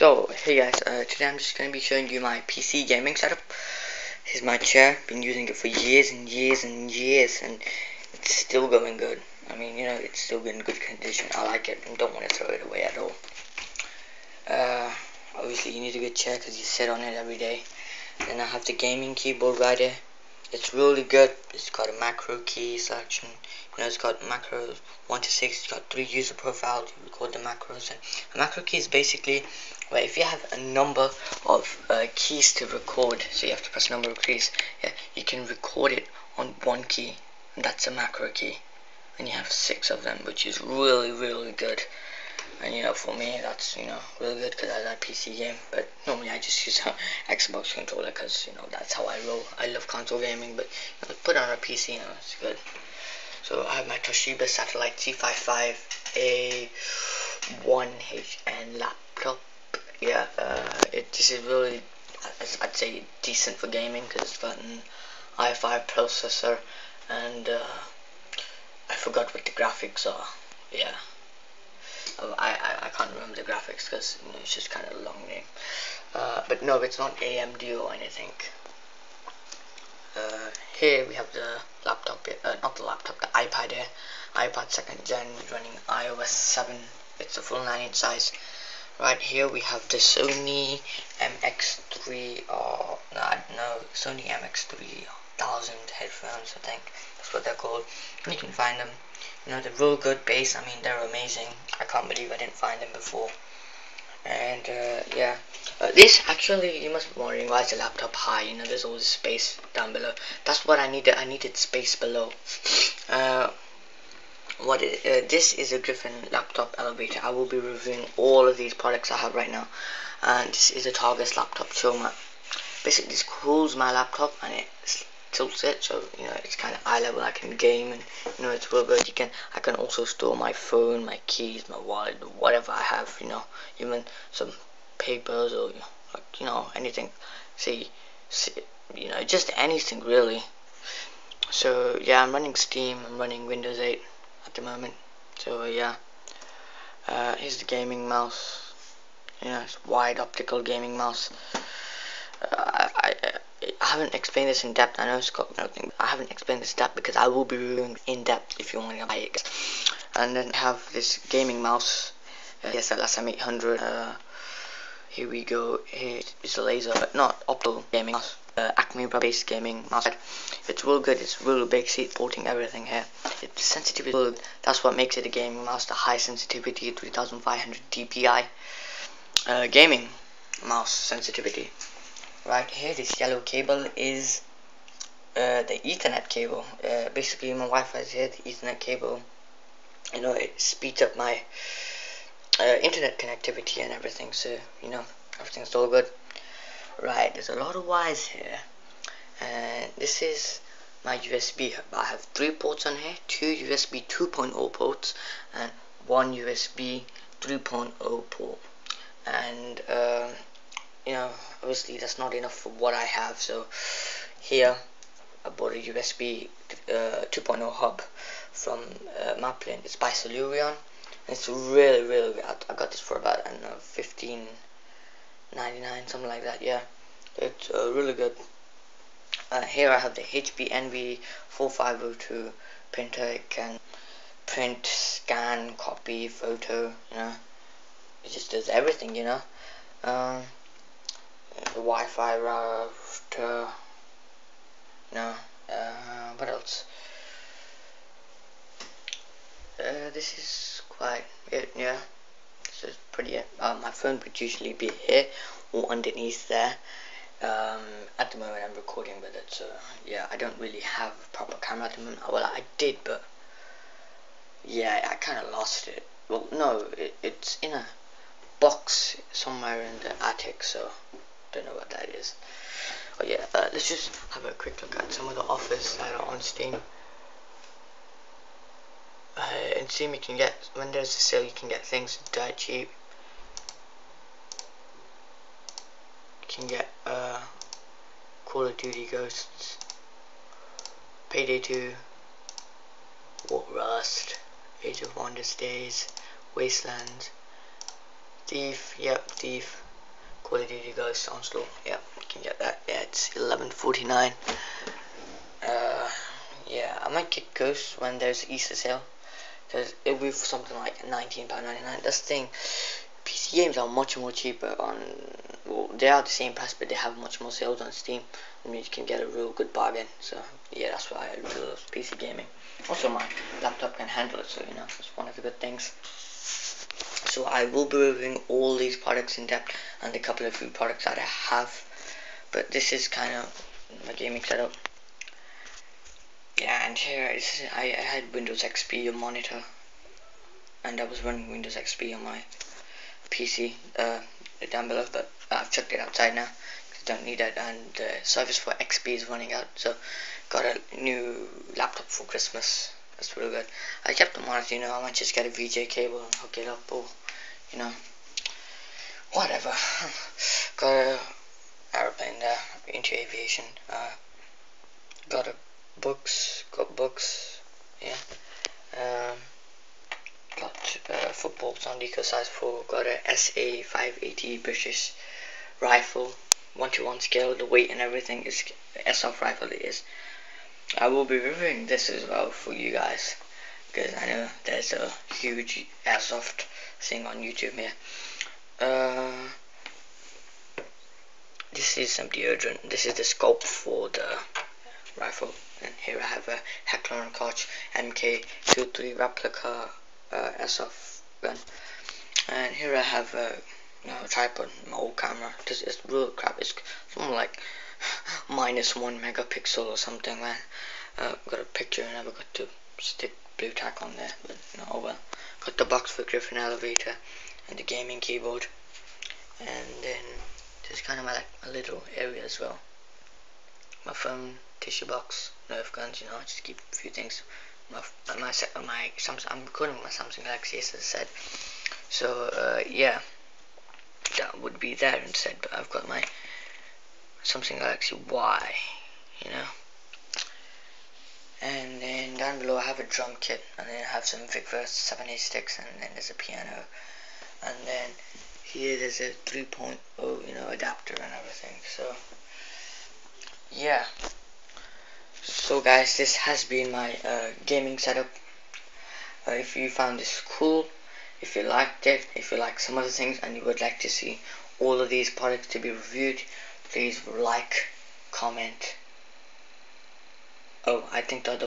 So, hey guys, uh, today I'm just going to be showing you my PC gaming setup. Here's my chair, been using it for years and years and years, and it's still going good. I mean, you know, it's still in good condition. I like it and don't want to throw it away at all. Uh, obviously you need a good chair because you sit on it every day. Then I have the gaming keyboard right here. It's really good. It's got a macro key selection. You know, it's got macros 1 to 6. It's got 3 user profiles. You record the macros. And a macro key is basically where if you have a number of uh, keys to record, so you have to press a number of keys, yeah, you can record it on one key. And that's a macro key. And you have 6 of them, which is really, really good and you know for me that's you know really good because I like PC game. But normally I just use a Xbox controller because you know that's how I roll. I love console gaming but you know, put on a PC you know it's good. So I have my Toshiba Satellite C55 A1HN laptop. Yeah uh, it this is really I'd say decent for gaming because it's got an i5 processor and uh, I forgot what the graphics are. Yeah I, I, I can't remember the graphics because you know, it's just kind of a long name. Uh, but no, it's not AMD or anything. Uh, here we have the laptop, uh, not the laptop, the iPad here. iPad second gen running iOS 7. It's a full 9 inch size. Right here we have the Sony MX3 or no, no Sony MX3000 headphones. I think that's what they're called. You can find them you know, they're real good bass. I mean, they're amazing. I can't believe I didn't find them before. And, uh, yeah. Uh, this, actually, you must be wondering, why is the laptop high? You know, there's all this space down below. That's what I needed. I needed space below. Uh, what is, uh, this is a Griffin laptop elevator. I will be reviewing all of these products I have right now. And this is a Targus laptop. My, basically, this cools my laptop and it's tilts it so you know it's kind of eye level I can game and you know it's real good. You can I can also store my phone my keys my wallet whatever I have you know even some papers or like you know anything. See, see you know just anything really. So yeah I'm running Steam I'm running Windows 8 at the moment. So yeah. Uh, here's the gaming mouse. You know it's wide optical gaming mouse. Uh, I, I I haven't explained this in depth. I know it's got nothing. I haven't explained this in depth because I will be reviewing in depth if you want to buy it. And then have this gaming mouse. Uh, yes, SM800. Uh, here we go. Here is a laser, but not optical gaming mouse. Uh, Acme based gaming mouse. It's real good. It's real big. See, porting everything here. It's sensitivity. That's what makes it a gaming mouse. The high sensitivity, 3500 dpi. Uh, gaming mouse sensitivity right here this yellow cable is uh, the ethernet cable. Uh, basically my Wi-Fi is here the ethernet cable you know it speeds up my uh, internet connectivity and everything so you know everything's all good. Right there's a lot of wires here. And this is my USB I have three ports on here two USB 2.0 ports and one USB 3.0 port. And um, you know obviously that's not enough for what I have so here I bought a USB uh, 2.0 hub from uh, Maplin. It's by Celurion it's really really good. I got this for about I don't know 15 99 something like that yeah. It's uh, really good. Uh, here I have the HP Envy 4502 printer. It can print scan copy photo you know. It just does everything you know. Um, the Wi-Fi router. No, uh, what else? Uh, this is quite it, yeah. This is pretty it. Uh, my phone would usually be here or underneath there. Um, at the moment I'm recording with it, so yeah, I don't really have a proper camera at the moment. Well, I did, but yeah, I kind of lost it. Well, no, it, it's in a box somewhere in the attic, so don't know what that is. Oh yeah, uh, let's just have a quick look at some of the offers that are on Steam. Uh, in Steam you can get, when there's a sale you can get things dirt cheap. You can get uh, Call of Duty Ghosts, Payday 2, War Rust, Age of Wonders Days, Wasteland, Thief, yep, Thief, Call of Duty guys sound slow. Yeah, you can get that. Yeah, it's 11:49. Uh, yeah, I might get Ghost when there's Easter sale, cause it'll be for something like 19 pound 99. That's the thing. PC games are much more cheaper on. Well, they are the same price, but they have much more sales on Steam. I mean, you can get a real good bargain. So yeah, that's why I really love PC gaming. Also, my laptop can handle it, so you know, it's one of the good things so I will be reviewing all these products in depth and a couple of few products that I have. But this is kind of my gaming setup. Yeah and here is I, I had Windows XP monitor. And I was running Windows XP on my PC uh, down below but I've chucked it outside now I don't need it. And the service for XP is running out so got a new laptop for Christmas. That's really good. I kept the monitor, you know, I might just get a VGA cable and hook it up or, you know, whatever. got a aeroplane there, into aviation. Uh, got a books, got books, yeah. Um, got uh, football on deco size 4, got a SA 580 British rifle, 1 to 1 scale, the weight and everything is airsoft rifle it is. I will be reviewing this as well for you guys because I know there's a huge airsoft thing on YouTube here. Uh, this is some deodorant. This is the scope for the rifle. And here I have a Heckler & Koch MK23 replica uh, airsoft gun. And here I have a you know, tripod, my old camera. This is real crap. It's something like minus one megapixel or something man uh, got a picture and I never got to stick Blu Tack on there but no oh well got the box for Griffin elevator and the gaming keyboard. And then there's kind of my like a little area as well. My phone tissue box nerf guns you know I just keep a few things. My my my Samsung I'm recording my Samsung Galaxy as I said. So uh, yeah. That would be there instead but I've got my Samsung Galaxy Y, you know. And then down below I have a drum kit, and then I have some Vic Vicverse 7 sticks, and then there's a piano. And then here there's a 3.0, you know, adapter and everything. So, yeah. So guys, this has been my uh, gaming setup. Uh, if you found this cool, if you liked it, if you like some other things, and you would like to see all of these products to be reviewed, please like, comment. Oh, I think the other